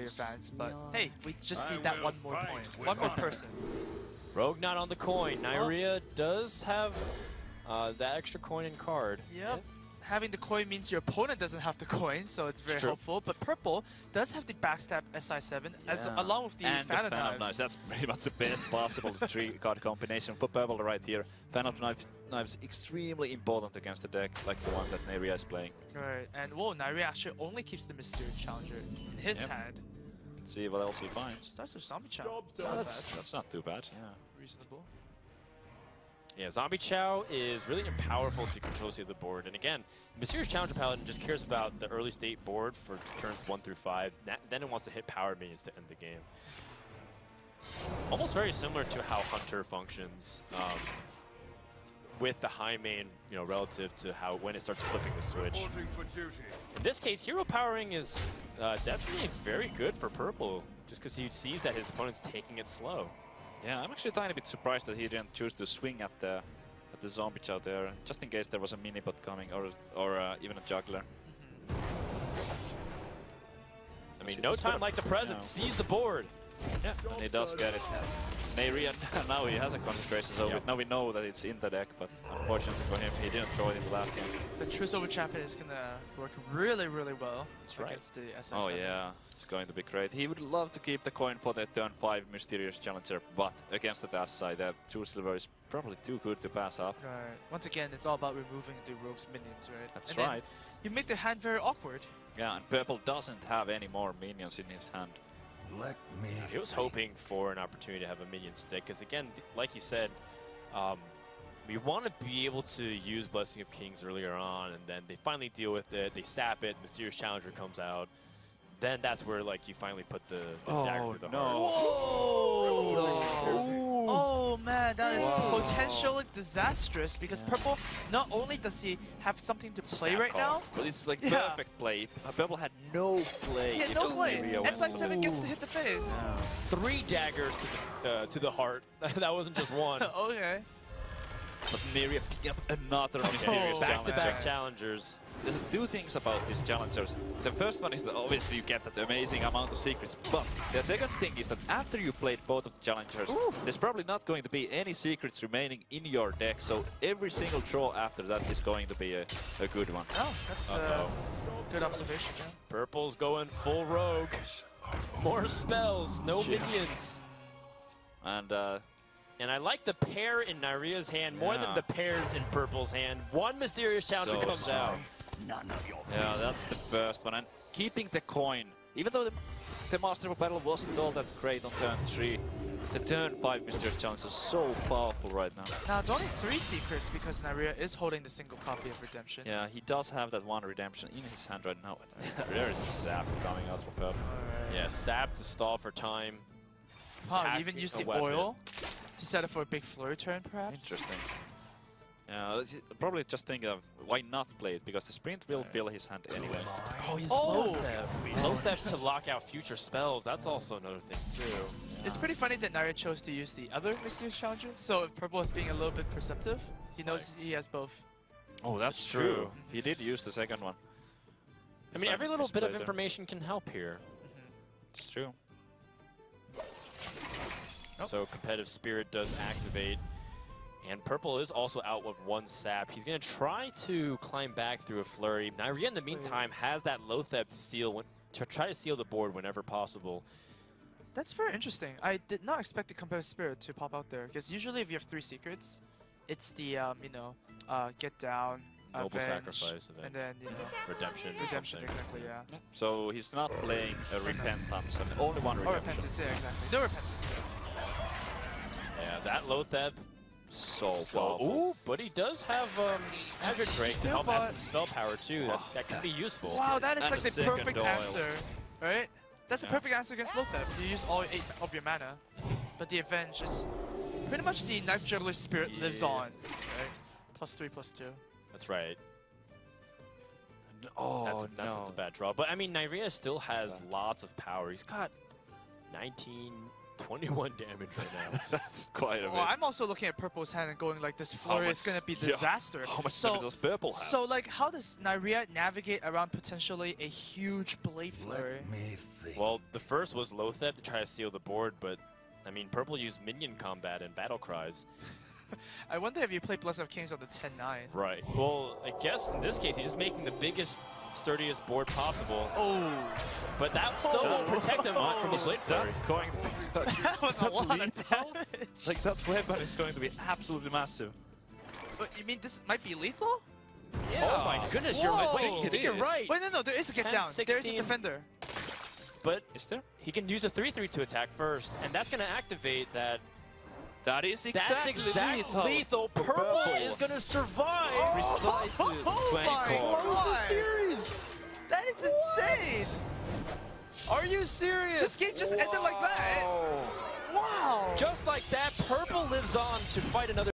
already advanced, but hey, we just need that one more point. One more person. Rogue not on the coin. Neirea does have uh, that extra coin and card. Yep. Having the coin means your opponent doesn't have the coin, so it's very true. helpful. But purple does have the backstab SI7, as along with the and Phantom the Fan of Knives. Knives. That's pretty much the best possible three card combination for Purple right here. Phantom Knife, Knives extremely important against a deck like the one that Neirea is playing. Right, and whoa, Neirea actually only keeps the Mysterious Challenger in his Yep. hand. Let's see what else he finds. Starts with Zombie Challenge. Job's So done. that's, that's not too bad. Yeah. reasonable. Yeah, Zombie Chow is really powerful to control the board. And again, Mysterious Challenger Paladin just cares about the early state board for turns one through five. That, then it wants to hit power minions to end the game. Almost very similar to how Hunter functions um, with the high main, you know, relative to how when it starts flipping the switch. Reporting for duty. In this case, hero powering is uh, definitely very good for purple, just because he sees that his opponent's taking it slow. Yeah, I'm actually a tiny bit surprised that he didn't choose to swing at the at the zombie chow there, just in case there was a mini bot coming or or uh, even a juggler. I mean, no time like the present. Seize the board. Yeah, and he does get it. Nairian, now he has a concentration, so Yeah. we, now we know that it's in the deck, but unfortunately for him, he didn't draw it in the last game. The Truesilver Champion is gonna work really, really well That's right. against the SI7. Oh yeah, it's going to be great. He would love to keep the coin for the turn 5 Mysterious Challenger, but against the dash side, that Truesilver is probably too good to pass up. Right. Once again, it's all about removing the rogue's minions, right? That's And right. You make the hand very awkward. Yeah, and Purple doesn't have any more minions in his hand. Let me. He was hoping for an opportunity to have a minion stick, because again, like you said, um, we want to be able to use Blessing of Kings earlier on, and then they finally deal with it. They sap it. Mysterious Challenger comes out. Then that's where like you finally put the, the dagger Oh, through the no. heart. Whoa! Oh man, that is Wow. potentially disastrous because Yeah. Purple, not only does he have something to play Snap right now, off. But it's like Yeah. perfect play. Uh, Purple had no play. Yeah, no play. really went- SI7 gets to hit the face. Three daggers to the, uh, to the heart. that wasn't just one. okay. But Neirea picked up another Mysterious Oh, Challenger. Back-to-back challengers. There's two things about these challengers. The first one is that obviously you get that amazing amount of secrets, but the second thing is that after you played both of the challengers, there's probably not going to be any secrets remaining in your deck, so every single draw after that is going to be a, a good one. Oh, that's uh, Uh-oh. good observation. Yeah. Purple's going full rogue. More spells, no Yeah. minions. And uh, And I like the pair in Neirea's hand more than the pairs in Purple's hand. One mysterious challenger So comes strong. out. None of your yeah, that's the first one. And keeping the coin, even though the, the Master of Battle wasn't all that great on turn 3, the turn 5 Mysterious Challenge is so powerful right now. Now it's only three secrets because Neirea is holding the single copy of Redemption. Yeah, he does have that one redemption in his hand right now. there is sap coming out from Purple. Alright. Yeah, sap to stall for time. Huh, even use the weapon. oil to set up for a big flurry turn, perhaps? Interesting. Yeah, probably just think of why not play it, because the sprint will fill his hand anyway. Oh, he's Oh! Loatheb to lock out future spells. That's also another thing too. It's pretty funny that Neirea chose to use the other Mysterious Challenger, so if Purple is being a little bit perceptive, he knows he has both. Oh, that's true. He did use the second one. I mean, every little bit of misplayed there. information can help here. Mm-hmm. It's true. Nope. So competitive spirit does activate. And purple is also out with one sap. He's going to try to climb back through a flurry. Neirea, in the meantime, has that Loatheb to steal when, to try to seal the board whenever possible. That's very interesting. I did not expect the competitive spirit to pop out there, because usually if you have three secrets, it's the, um, you know, uh, get down, Noble avenge, sacrifice event. and then, you know, Redemption. or redemption, something. exactly, yeah. So he's not playing a repentance, and only one Or redemption. repentance, yeah, exactly. No repentance. Yeah, that Loatheb. So So, powerful. ooh, but he does have um, Azure Drake to help add some spell power too. That, that can be useful. Wow, that is And like a the perfect answer, right? That's the perfect answer against Loatheb. You use all eight of your mana, but the Avenge is pretty much the Knife Juggler spirit lives on, right? Plus three, plus two. That's right. Oh, That's, a, that's, no. that's a bad draw. But I mean, Neirea still has lots of power. He's got 19, 21 damage right now. That's quite a bit. Well, I'm also looking at Purple's hand and going like this flurry is gonna be yeah. disaster. How much so, damage does Purple have? So like, how does Neirea navigate around potentially a huge blade flurry? Let me think. well, the first was Loatheb to try to seal the board, but I mean, Purple used minion combat and battle cries. I wonder if you play Blessing of Kings on the 10-9. Right. Well, I guess in this case, he's just making the biggest, sturdiest board possible, Oh, but that still oh. won't protect him on- from the Is blade flurry. that going to that was a that lot of damage. like, that weapon is going to be absolutely massive. But you mean this might be lethal? Oh yeah. Oh my goodness, you're Whoa. right. Wait, I think you're right. Wait, no, no, there is a get 10, down. There is a defender. But Is there? he can use a 3-3 to attack first, and that's going to activate that. That is That's exactly exactly lethal. lethal. Purple, Purple. is going to survive. Oh, precisely. Oh 20 my core. God. series. That is insane. Are you serious? This game just ended like that. Wow. Wow. Just like that, Purple lives on to fight another.